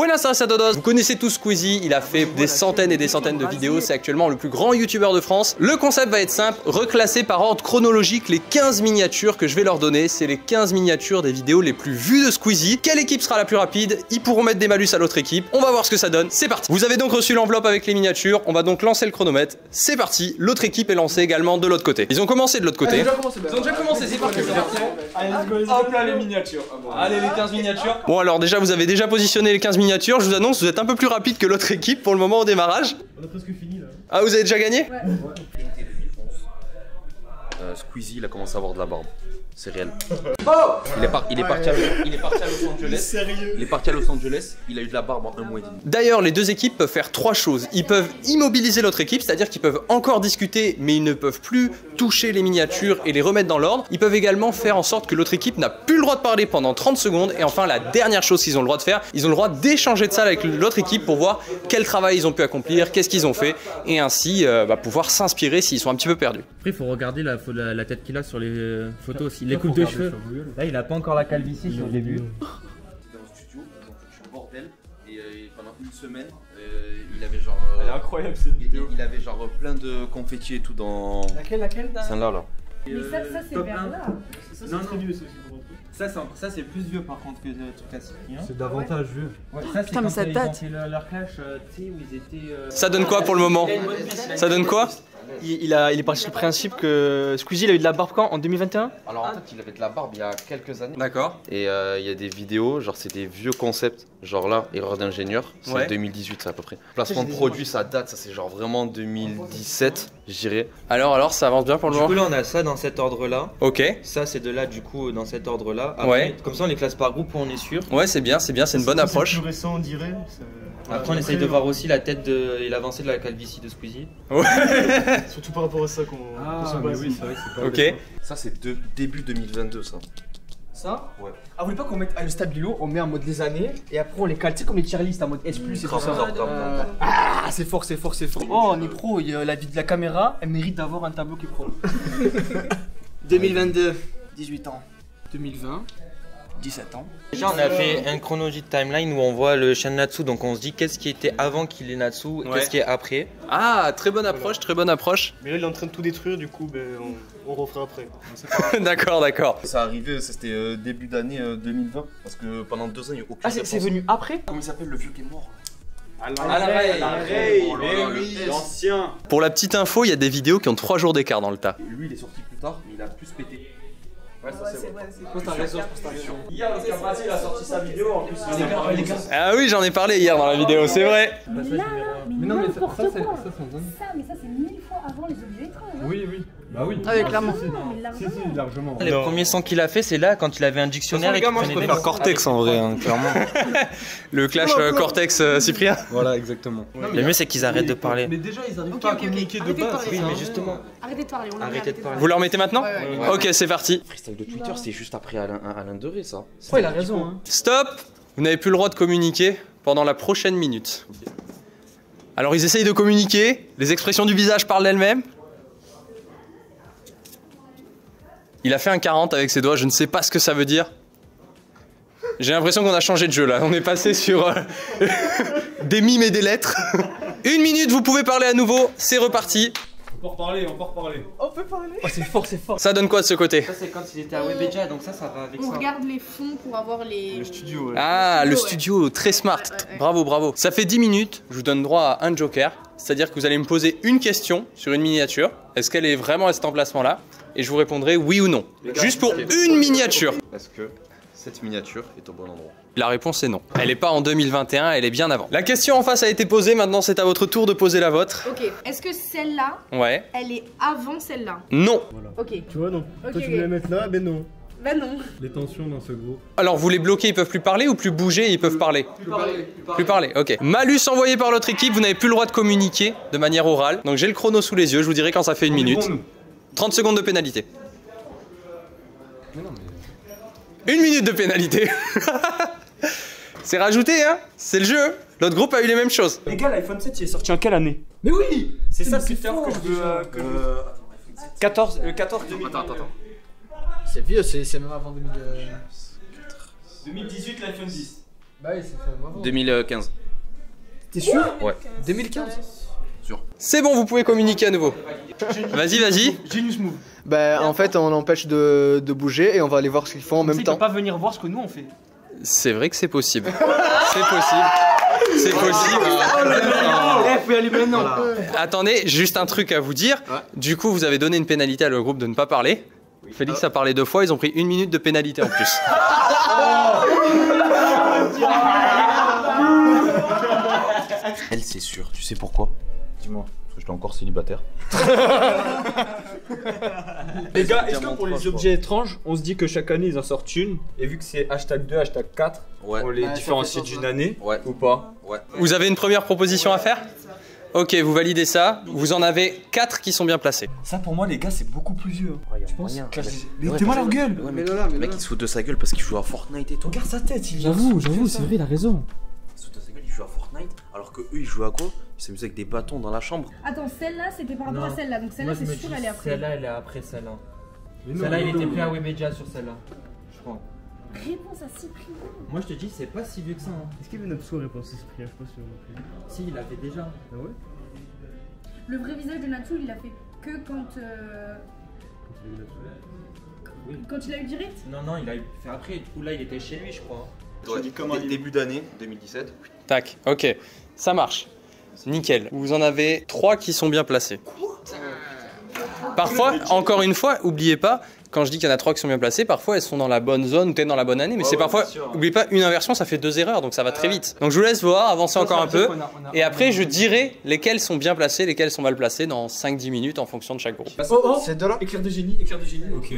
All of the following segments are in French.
Buenas tardes a todos Vous connaissez tous Squeezie, il a fait des centaines et des centaines de vidéos, c'est actuellement le plus grand youtubeur de France. Le concept va être simple, reclasser par ordre chronologique les 15 miniatures que je vais leur donner. C'est les 15 miniatures des vidéos les plus vues de Squeezie. Quelle équipe sera la plus rapide? Ils pourront mettre des malus à l'autre équipe. On va voir ce que ça donne. C'est parti Vous avez donc reçu l'enveloppe avec les miniatures, on va donc lancer le chronomètre. C'est parti L'autre équipe est lancée également de l'autre côté. Ils ont commencé de l'autre côté. Ils ont déjà commencé, c'est parti Hop là les miniatures. Allez les 15 miniatures. Bon alors déjà vous avez déjà positionné les 15 miniatures, je vous annonce vous êtes un peu plus rapide que l'autre équipe pour le moment au démarrage. On a presque fini là. Ah vous avez déjà gagné? Euh, Squeezie, il a commencé à avoir de la barbe. C'est réel. il, est par- il, est parti à, il est parti à Los Angeles. Sérieux Il est parti à Los Angeles, il a eu de la barbe en un mois et demi. D'ailleurs, les deux équipes peuvent faire trois choses. Ils peuvent immobiliser l'autre équipe, c'est-à-dire qu'ils peuvent encore discuter, mais ils ne peuvent plus toucher les miniatures et les remettre dans l'ordre. Ils peuvent également faire en sorte que l'autre équipe n'a plus le droit de parler pendant 30 secondes. Et enfin, la dernière chose qu'ils ont le droit de faire, ils ont le droit d'échanger de salle avec l'autre équipe pour voir quel travail ils ont pu accomplir, qu'est-ce qu'ils ont fait, et ainsi euh, bah, pouvoir s'inspirer s'ils sont un petit peu perdus. Après, il faut regarder la, la- la tête qu'il a sur les euh, photos aussi. Les coupes de cheveux. Là, il a pas encore la calvitie sur le début. Dans le studio, ont foutu le bordel. Et euh, pendant une semaine, euh, il avait genre. euh, Elle est incroyable cette il, vidéo. il avait genre plein de confettis et tout dans. Laquelle, laquelle Celle-là, là. Mais ça, ça c'est vers un. là. Ça, c'est très vieux ça. Ça, c'est, ça, c'est plus vieux par contre que le truc à Cyprien. C'est davantage vieux. Ouais, ça, c'est Putain, mais ça date. leur, clash, euh, tu sais, où ils étaient. euh, Ça donne quoi pour le moment Ça donne quoi Il, il a, il est parti sur le principe que Squeezie il a eu de la barbe quand En 2021 Alors en fait, il avait de la barbe il y a quelques années. D'accord. Et euh, il y a des vidéos, genre c'est des vieux concepts, genre là, erreur d'ingénieur, c'est Ouais. 2018 ça à peu près. Placement de produit, ça date, ça c'est genre vraiment 2017, je dirais. Alors, alors, ça avance bien pour le Du coup, moment là, on a ça dans cet ordre-là. Ok. Ça, c'est de là, du coup, dans cet ordre-là. Ouais. Comme ça, on les classe par groupe où on est sûr. Ouais, c'est bien, c'est bien, c'est une bonne approche. C'est plus récent, on dirait. Après, on essaye de voir aussi la tête de, et l'avancée de la calvitie de Squeezie. Surtout par rapport à ça qu'on se base. oui, c'est vrai que c'est pas. Ok. Ça c'est de- début 2022 ça. Ça Ouais. Ah, vous voulez pas qu'on mette ah, le stabilo, on met en mode les années et après on les cale, tu sais, comme les tier lists en mode S, et tout ça. Euh, Ah, c'est fort, c'est fort, c'est fort. Oh, on est pro, il y a la vie de la caméra, elle mérite d'avoir un tableau qui est pro. 2022, 18 ans. 2020, 17 ans. Déjà, on a fait un chronologie de timeline où on voit le chien de Natsu. Donc, on se dit qu'est-ce qui était avant qu'il est Natsu et Ouais. qu'est-ce qui est après. Ah, très bonne approche, très bonne approche. Mais là, il est en train de tout détruire, du coup, ben, on, on refera après. d'accord, d'accord. Ça arrivé, c'était euh, début d'année euh, 2020 parce que pendant deux ans il n'y a eu aucune Ah, c'est venu après? Comment il s'appelle le vieux qui est mort? L'ancien. Pour la petite info, il y a des vidéos qui ont 3 jours d'écart dans le tas. Lui il est sorti plus tard mais il a plus pété. Ouais, ça c'est vrai. T'as raison, t'as raison. Hier, le Cabrati, il a sorti sa vidéo en plus. Ah oui, j'en ai parlé hier dans la vidéo, c'est vrai. Mais non, mais ça- c'est- ça, c'est un mais ça, c'est mille fois avant les objets étranges. hein. Oui, oui. Bah oui. Ah oui, clairement. Si, largement. si, largement. Les premiers sons qu'il a fait, c'est là quand il avait un dictionnaire et prenait des mots. Cortex en vrai, hein, clairement. Le clash euh, Cortex euh, Cyprien. voilà, exactement. Le mieux, c'est qu'ils arrêtent de parler. Mais déjà, ils arrivent Ok, pas à communiquer de Arrêtez de base. Oui, mais justement. Arrêtez de parler, on l'a Arrêtez de parler. Vous leur mettez maintenant Ouais, ouais, Ok, c'est parti. Freestyle de Twitter c'est juste après Alain, Alain Deré ça. Ouais, il a raison, hein. Stop Vous n'avez plus le droit de communiquer pendant la prochaine minute. Alors ils essayent de communiquer, les expressions du visage parlent d'elles-mêmes. Il a fait un 40 avec ses doigts, je ne sais pas ce que ça veut dire. J'ai l'impression qu'on a changé de jeu là, on est passé sur euh, des mimes et des lettres. Une minute, vous pouvez parler à nouveau, c'est reparti. On peut reparler, on peut reparler. Oh, c'est fort, c'est fort. Ça donne quoi de ce côté Ça, c'est quand il était à Webedia, donc ça, ça va avec On ça. regarde les fonds pour avoir les. studio, ouais. Ah, le Ouais. studio, très smart. Ouais, ouais, ouais. Bravo, bravo. Ça fait 10 minutes, je vous donne droit à un joker. C'est-à-dire que vous allez me poser une question sur une miniature. Est-ce qu'elle est vraiment à cet emplacement-là? Et je vous répondrai oui ou non. Juste pour une miniature. Est-ce que cette miniature est au bon endroit? La réponse est non. Elle n'est pas en 2021, elle est bien avant. La question en face a été posée, maintenant c'est à votre tour de poser la vôtre. Ok, est-ce que celle-là, Ouais. elle est avant celle-là? Non. Ok. Tu vois, non. Toi, tu voulais la mettre là, ben non. Bah non. Les tensions dans ce groupe. Alors vous les bloquez, ils peuvent plus parler ou plus bouger, ils peuvent parler? Plus parler, ok. Malus envoyé par l'autre équipe, vous n'avez plus le droit de communiquer de manière orale. Donc j'ai le chrono sous les yeux, je vous dirai quand ça fait une minute. 30 secondes de pénalité. Une minute de pénalité. C'est rajouté, hein C'est le jeu. L'autre groupe a eu les mêmes choses. Les gars, l'iPhone 7 il est sorti en quelle année? Mais oui C'est ça, fort que je veux. euh, que je veux- 14, le 14 2000. Attends, attends, attends. C'est vieux, c'est c'est même avant 2000. 2018, l'iPhone 10. Bah oui, c'est fait avant. 2015. T'es sûr? Ouais. 2015 C'est bon, vous pouvez communiquer à nouveau. Vas-y, vas-y. Genius move. Bah en fait on empêche de, de bouger et on va aller voir ce qu'ils font en même sais, il peut temps. pas venir voir ce que nous on fait. C'est vrai que c'est possible. C'est possible. C'est possible. Eh, faut y aller maintenant. Attendez, juste un truc à vous dire. Du coup, vous avez donné une pénalité à le groupe de ne pas parler. Félix a parlé deux fois, ils ont pris une minute de pénalité en plus. Elle, c'est sûr. Tu sais pourquoi? Dis-moi. Parce que j'étais encore célibataire. Les gars, est-ce que pour les objets étranges, on se dit que chaque année ils en sortent une Et vu que c'est hashtag 2, hashtag 4, Ouais. on les ça différencie fait sens, d'une année Ouais. ou pas Ouais. Vous avez une première proposition à faire Ok, vous validez ça. Vous en avez quatre qui sont bien placés. Ça pour moi, les gars, c'est beaucoup plus vieux. Je pense Rien. que- Mais- Mais Ouais, t'es mal leur gueule Ouais, Mais là, mais le mec là. il se fout de sa gueule parce qu'il joue à Fortnite et tout. Regarde sa tête, il J'avoue, j'avoue, c'est vrai, il a raison. Il se fout de sa gueule, il joue à Fortnite. Alors que eux ils jouent à quoi? Ils s'amusent avec des bâtons dans la chambre. Attends, celle-là, c'était par rapport Non. à celle-là. Donc celle-là, Moi, je c'est me sûr, dis, elle est après. Celle-là, elle est après celle-là. Mais non, Celle-là, il était non. plus à Webedia sur celle-là. Je crois. Réponse à Cyprien. Moi, je te dis, c'est pas si vieux que ça. hein. Est-ce qu'il y avait une réponse esprit Je sais pas si Si, il avait déjà. Ah ouais? Le vrai visage de Natsu, il l'a fait que quand. euh, Quand il y a eu la- Quand il a eu direct? Non, non, il a fait après. Du coup, là, il était chez lui, je crois. Ouais. Début d'année 2017. Tac, ok, ça marche. Nickel. Vous en avez trois qui sont bien placés. Parfois, encore une fois, oubliez pas, quand je dis qu'il y en a trois qui sont bien placés, parfois elles sont dans la bonne zone ou peut-être dans la bonne année, mais c'est parfois, oubliez pas, une inversion ça fait deux erreurs, donc ça va très vite. Donc je vous laisse voir, avancer encore un peu, et après je dirai lesquels sont bien placés, lesquels sont mal placés dans 5-10 minutes en fonction de chaque groupe. Oh oh C'est de là Éclair de génie, éclair de génie. Ok.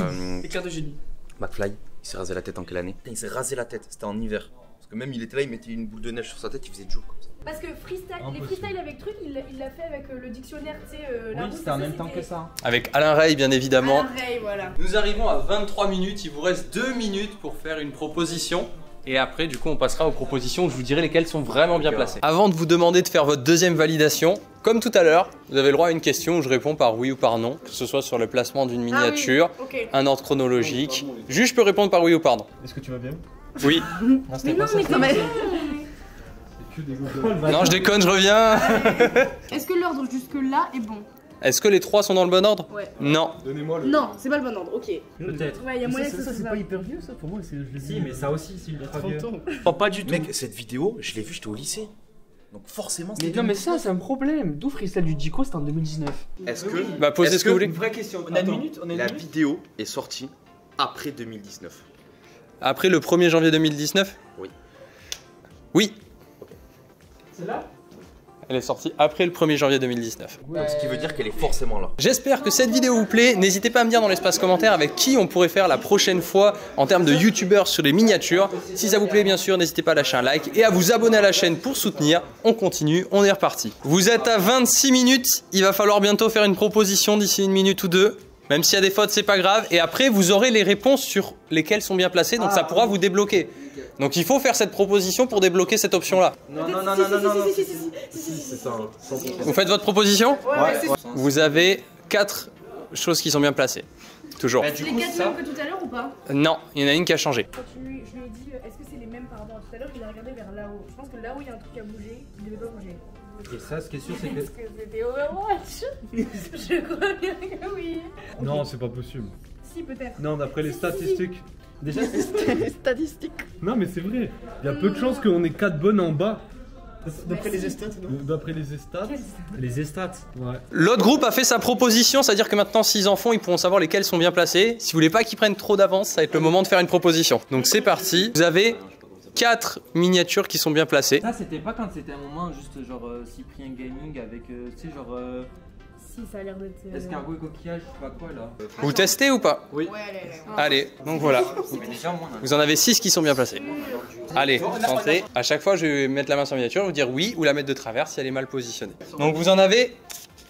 Euh, Éclair de génie. McFly, il s'est rasé la tête en quelle année? Il s'est rasé la tête, c'était en hiver. Parce que même il était là, il mettait une boule de neige sur sa tête, il faisait du jour comme ça. Parce que freestyle, les Impossible. freestyle avec truc, il l'a fait avec euh, le dictionnaire, tu sais. euh, la Oui, c'était en même temps que ça. Avec Alain Rey bien évidemment. Alain Rey, voilà. Nous arrivons à 23 minutes, il vous reste 2 minutes pour faire une proposition. Et après, du coup, on passera aux propositions. Je vous dirai lesquelles sont vraiment bien placées. Avant de vous demander de faire votre deuxième validation, comme tout à l'heure, vous avez le droit à une question où je réponds par oui ou par non, que ce soit sur le placement d'une miniature, Ok. un ordre chronologique. Juste, je peux répondre par oui ou par non. Est-ce que tu vas bien? Oui. Non, Mais non, mais t'es- C'est que des gobelins. Non, je déconne, je reviens. Est-ce que l'ordre jusque-là est bon? Est-ce que les trois sont dans le bon ordre? Ouais. Non. Donnez-moi le. Non, c'est pas le bon ordre, ok. Peut-être. Ouais, il y a Mais moyen ça, que ça, ce c'est pas hyper vieux ça pour moi, c'est- je Si, mais ça aussi, c'est ultra vieux. 30 ans. Oh, pas du tout. Mec, cette vidéo, je l'ai vue, j'étais au lycée. Donc forcément, Mais non, mais ça, c'est un problème. D'où freestyle du Dico, c'était en 2019. Est-ce que Bah, posez ce que vous voulez. Une vraie question. On a une minute On a une la minute vidéo est sortie après 2019 Après le 1er janvier 2019 Oui. Oui. C'est là? Elle est sortie après le 1er janvier 2019. Donc ce qui veut dire qu'elle est forcément là. J'espère que cette vidéo vous plaît. N'hésitez pas à me dire dans l'espace commentaire avec qui on pourrait faire la prochaine fois en termes de youtubeurs sur les miniatures. Si ça vous plaît, bien sûr, n'hésitez pas à lâcher un like et à vous abonner à la chaîne pour soutenir. On continue, on est reparti. Vous êtes à 26 minutes. Il va falloir bientôt faire une proposition d'ici une minute ou deux. Même s'il y a des fautes, c'est pas grave. Et après, vous aurez les réponses sur lesquelles sont bien placées, donc ça pourra vous débloquer. Donc il faut faire cette proposition pour débloquer cette option-là. Non, non, non, non, non, non. C'est ça, hein, 100%. Vous faites votre proposition Ouais, Vous avez quatre choses qui sont bien placées. Toujours. Bah, du les coup, quatre ça. mêmes que tout à l'heure ou pas Non, il y en a une qui a changé. Quand tu lui- je lui ai dit, euh, est-ce que c'est les mêmes par rapport à tout à l'heure, il a regardé vers là-haut. Je pense que là-haut, il y a un truc qui a bougé, il devait pas bouger. Et ça, ce qui est sûr, c'est Est-ce que. que c'était Overwatch Je crois bien que oui. Non, c'est pas possible. Si, peut-être. Non, d'après les statistiques. Déjà, Statistiques. non, mais c'est vrai. Il y a peu de chances qu'on ait 4 bonnes en bas. D'après les estats, non D'après les estats. Les estats. Ouais. L'autre groupe a fait sa proposition, c'est-à-dire que maintenant s'ils en font, ils pourront savoir lesquels sont bien placés. Si vous voulez pas qu'ils prennent trop d'avance, ça va être le moment de faire une proposition. Donc c'est parti. Vous avez quatre miniatures qui sont bien placées. Ça, c'était pas quand c'était un moment juste genre euh, Cyprien Gaming avec, euh, tu sais, genre euh, Si, ça a l'air d'être. euh, escargot et coquillage, je sais pas quoi là. Vous testez ou pas? Ouais, allez, allez. Allez, donc voilà. Vous en avez six qui sont bien placés. Allez, tentez. À chaque fois, je vais mettre la main sur la miniature, vous dire oui ou la mettre de travers si elle est mal positionnée. Donc vous en avez.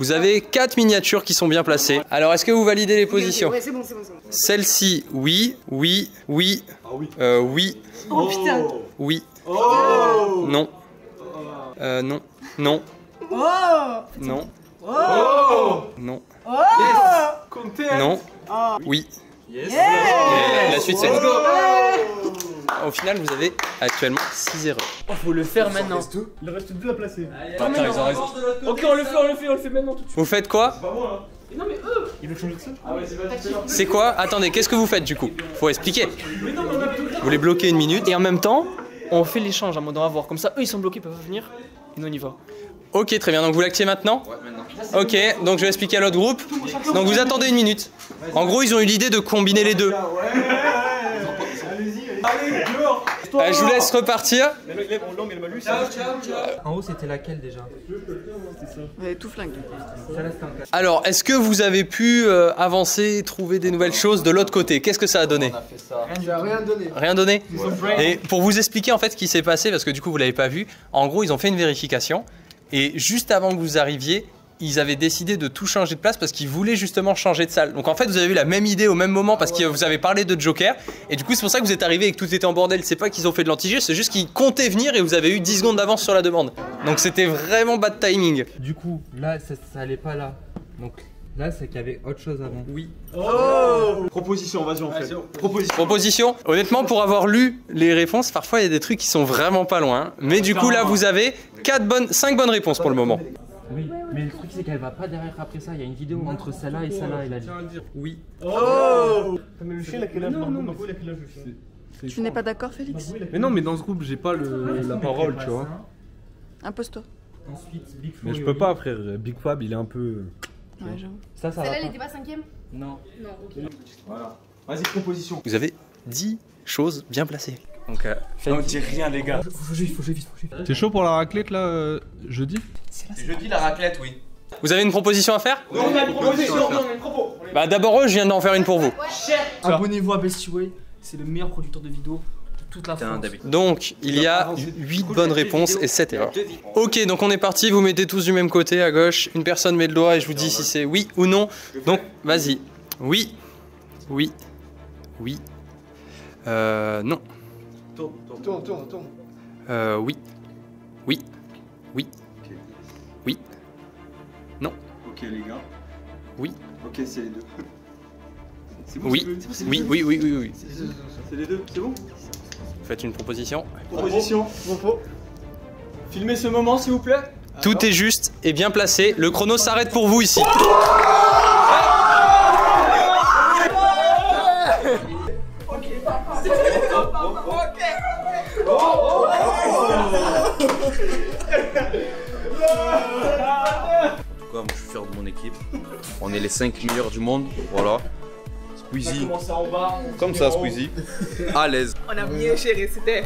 Vous avez quatre miniatures qui sont bien placées. Alors, est-ce que vous validez les positions Ouais, c'est bon, c'est bon. Celle-ci, oui, oui, oui, Ah oui. euh, oui, Oh putain. Oui, non, euh, non, non, non, non, non, oui. Et la suite c'est Au final, vous avez actuellement 6 erreurs. Faut le faire maintenant. Il reste deux à placer. Ok, on le fait, on le fait, on le fait maintenant tout de suite. Vous faites quoi Il veut changer de ça C'est quoi Attendez, qu'est-ce que vous faites du coup Faut expliquer. Vous les bloquez une minute. Et en même temps, on fait l'échange en mode on va voir. Comme ça, eux ils sont bloqués, ils peuvent pas venir. Et nous on y va. Ok, très bien. Donc vous l'activez maintenant Ouais, maintenant. Ok, donc je vais expliquer à l'autre groupe. Donc vous attendez une minute. En gros, ils ont eu l'idée de combiner les deux. Euh, je vous laisse repartir. En haut, c'était laquelle déjà tout flingue. Alors, est-ce que vous avez pu euh, avancer, trouver des nouvelles choses de l'autre côté? Qu'est-ce que ça a donné? Rien donné. Rien donné? Et pour vous expliquer en fait ce qui s'est passé, parce que du coup vous l'avez pas vu, en gros ils ont fait une vérification. Et juste avant que vous arriviez, ils avaient décidé de tout changer de place parce qu'ils voulaient justement changer de salle. Donc en fait vous avez eu la même idée au même moment parce que vous avez parlé de Joker et du coup c'est pour ça que vous êtes arrivé et que tout était en bordel. C'est pas qu'ils ont fait de l'anti c'est juste qu'ils comptaient venir et vous avez eu 10 secondes d'avance sur la demande. Donc c'était vraiment bad timing. Du coup, là, ça, ça allait pas là. Donc là, c'est qu'il y avait autre chose avant. Oui. Proposition, vas-y, on fait. Proposition. Proposition Honnêtement, pour avoir lu les réponses, parfois il y a des trucs qui sont vraiment pas loin. Mais du coup, là, vous avez 4 bonnes, 5 bonnes réponses pour le moment. Oui, mais le truc, c'est qu'elle va pas derrière après ça. Il y a une vidéo entre celle-là et celle-là, il a dit. Oui. Mais le chien, quel âge Tu n'es pas d'accord, Félix Mais non, mais dans ce groupe, j'ai pas le, la parole, tu vois. Impose-toi. Ensuite, Big Flo Mais je peux pas, frère. Big Fab, il est un peu. Ouais, j'avoue. Ça, ça Celle-là, elle était pas cinquième Non. Non, ok. Voilà. Vas-y, proposition. Vous avez 10 choses bien placées. Donc, euh, On dit rien, les gars. T'es chaud pour la raclette là, euh, jeudi Je dis la raclette, oui. vous avez une proposition à faire Non, on a une proposition. Non, on a une propos. Bah d'abord eux, je viens d'en faire une pour vous. Abonnez-vous à Bestiway, c'est le meilleur producteur de vidéos de toute la France. d'habitude. Donc, il y a 8 bonnes réponses et 7 erreurs. Ok, donc on est parti, vous mettez tous du même côté à gauche. Une personne met le doigt et je vous dis si c'est oui ou non. Donc, vas-y. Oui. Oui. Oui. Euh, non. Tourne, tourne, tourne. Euh, oui. Oui. Oui. Oui. Ok, les gars. Oui. Ok, c'est les deux. C'est Oui. les Oui, oui, oui, oui, oui. C'est les deux, c'est bon Faites une proposition. Proposition. Filmez ce moment, s'il vous plaît. Tout est juste et bien placé. Le chrono s'arrête pour vous ici. Fier de mon équipe. On est les 5 meilleurs du monde, voilà. Squeezie, Commencez en bas. comme ça Squeezie. À l'aise. On a mieux chéri, c'était.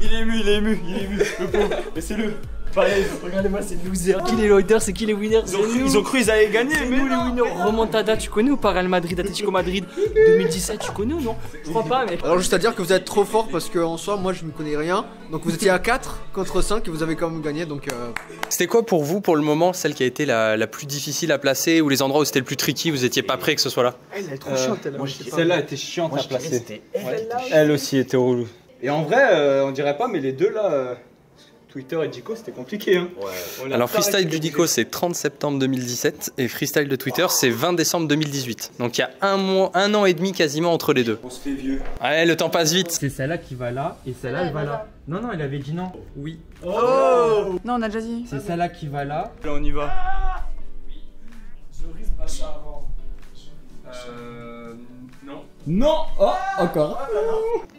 Il est ému, il est ému, il est ému. Le pauvre. Laissez-le. Pareil. Regardez-moi, c'est loser. Qui les leaders, c'est qui les winners Ils ont, cru, ils ont cru ils allaient gagner, mais nous les non. winners. Remontada, tu connais ou pas Real Madrid, Atlético Madrid 2017, tu connais ou non? Je crois pas, mec. Alors juste à dire que vous êtes trop fort parce qu'en soi moi je ne connais rien. Donc vous étiez à 4 contre 5 et vous avez quand même gagné donc euh, C'était quoi pour vous, pour le moment, celle qui a été la, la plus difficile à placer ou les endroits où c'était le plus tricky, vous étiez pas prêt que ce soit là? Elle est trop chiante elle. Celle-là était chiante à placer. Elle aussi était relou. Et en vrai, euh, on dirait pas, mais les deux là, euh, Twitter et Dico, c'était compliqué. Hein. On a Alors pas freestyle du Dico c'est 30 septembre 2017 et freestyle de Twitter c'est 20 décembre 2018. Donc il y a un mois, un an et demi quasiment entre les deux. On se fait vieux. Ouais, le temps passe vite. C'est celle-là qui va là et celle-là, elle va là. Non, non, il avait dit non. Oui. Non, on a déjà dit. C'est celle-là qui va là. Là, on y va. Non Oh Encore.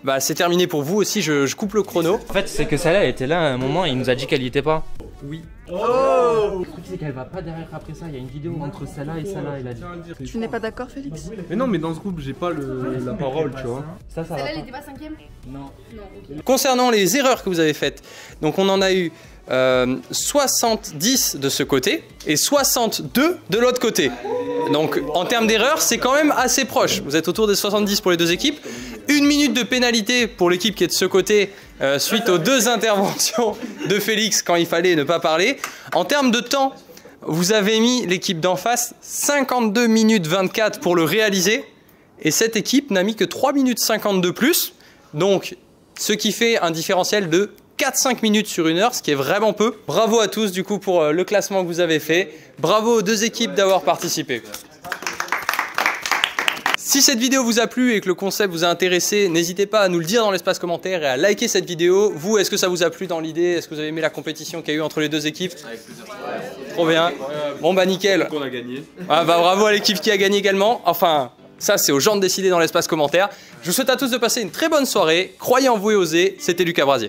Bah c'est terminé pour vous aussi, je, je coupe le chrono. En fait, c'est que celle-là, elle était là à un moment, il nous a dit qu'elle y était pas. Oui. Le truc, c'est qu'elle va pas derrière après ça. Il y a une vidéo entre celle-là et celle-là, il a dit. Tu n'es pas d'accord, Félix Mais non, mais dans ce groupe, j'ai pas le, la parole, tu vois. Ça, ça Celle-là, elle était pas cinquième Non. Non. Concernant les erreurs que vous avez faites, donc on en a eu euh, 70 de ce côté et 62 de l'autre côté. Donc en termes d'erreurs, c'est quand même assez proche. Vous êtes autour des 70 pour les deux équipes. Une minute de pénalité pour l'équipe qui est de ce côté euh, suite aux deux interventions de Félix quand il fallait ne pas parler. En termes de temps, vous avez mis l'équipe d'en face 52 minutes 24 pour le réaliser. Et cette équipe n'a mis que 3 minutes 50 de plus. Donc, ce qui fait un différentiel de 4-5 minutes sur une heure, ce qui est vraiment peu. Bravo à tous du coup pour euh, le classement que vous avez fait. Bravo aux deux équipes d'avoir participé. Si cette vidéo vous a plu et que le concept vous a intéressé, n'hésitez pas à nous le dire dans l'espace commentaire et à liker cette vidéo. Vous, est-ce que ça vous a plu dans l'idée? Est-ce que vous avez aimé la compétition qu'il y a eu entre les deux équipes? Trop bien. Bon bah nickel. On a gagné. Ah bah bravo à l'équipe qui a gagné également. Enfin, ça c'est aux gens de décider dans l'espace commentaire. Je vous souhaite à tous de passer une très bonne soirée. Croyez en vous et osez. C'était Lucas Brasier.